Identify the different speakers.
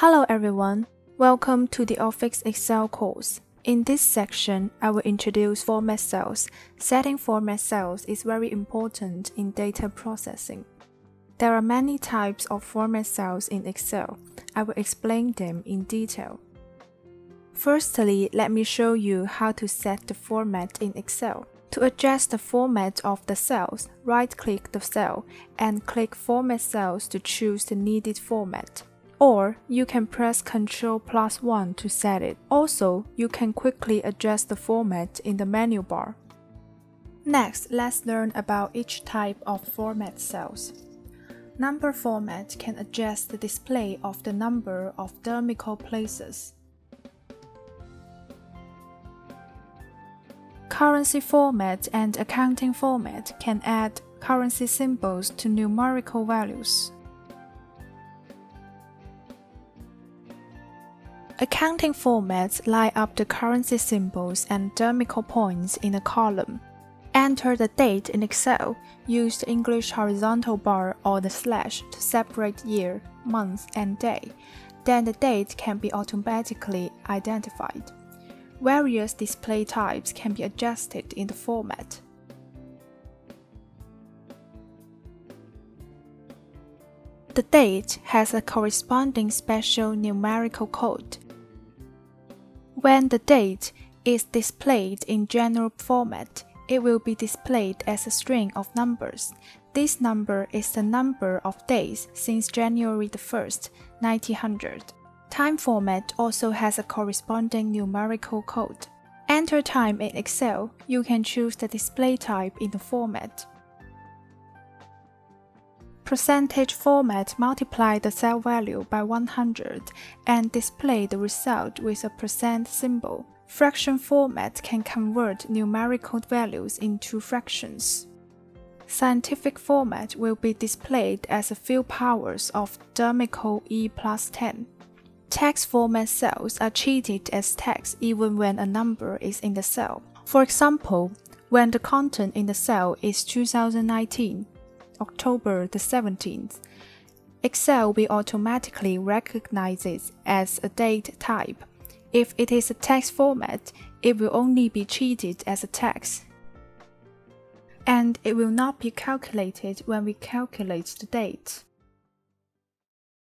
Speaker 1: Hello everyone, welcome to the Office Excel course. In this section, I will introduce format cells. Setting format cells is very important in data processing. There are many types of format cells in Excel. I will explain them in detail. Firstly, let me show you how to set the format in Excel. To adjust the format of the cells, right-click the cell and click Format Cells to choose the needed format or you can press Ctrl plus 1 to set it. Also, you can quickly adjust the format in the menu bar. Next, let's learn about each type of format cells. Number format can adjust the display of the number of decimal places. Currency format and accounting format can add currency symbols to numerical values. Accounting formats line up the currency symbols and decimal points in a column. Enter the date in Excel. Use the English horizontal bar or the slash to separate year, month, and day. Then the date can be automatically identified. Various display types can be adjusted in the format. The date has a corresponding special numerical code. When the date is displayed in general format, it will be displayed as a string of numbers. This number is the number of days since January the 1st, 1900. Time format also has a corresponding numerical code. Enter time in Excel, you can choose the display type in the format. Percentage format multiply the cell value by 100 and display the result with a percent symbol. Fraction format can convert numerical values into fractions. Scientific format will be displayed as a few powers of decimal e plus 10. Text format cells are treated as text even when a number is in the cell. For example, when the content in the cell is 2019, October the 17th. Excel will automatically recognize it as a date type. If it is a text format, it will only be treated as a text. And it will not be calculated when we calculate the date.